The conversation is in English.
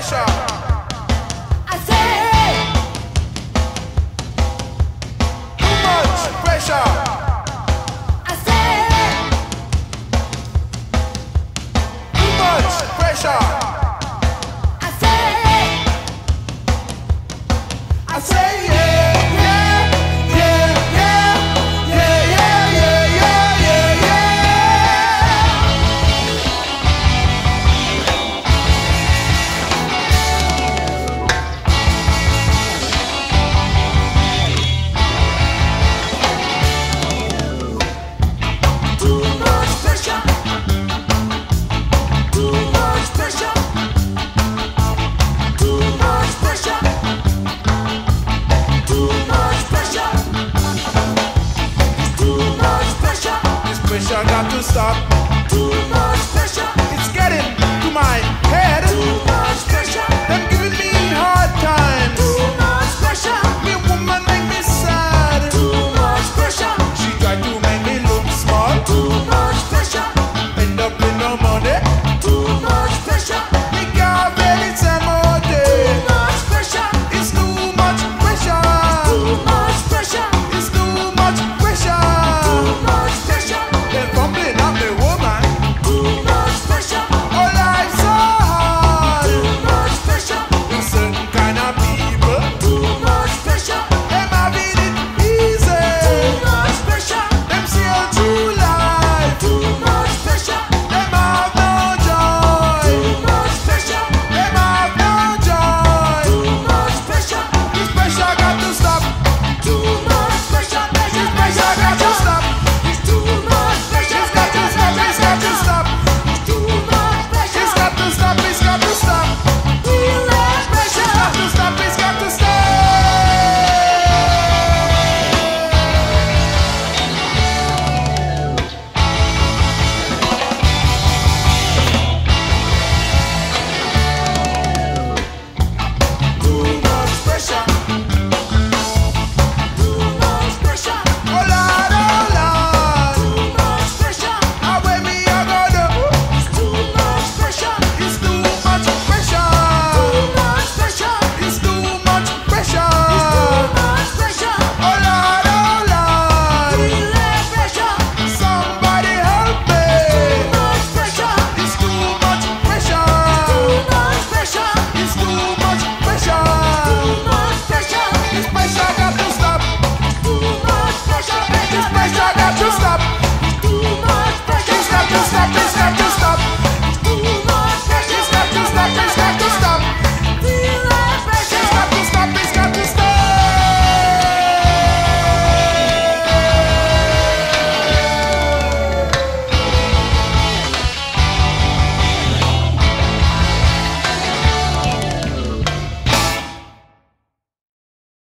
Pressure got to stop. Too much pressure. It's getting to my head. Too much pressure. Them giving me hard time. Too much pressure. Me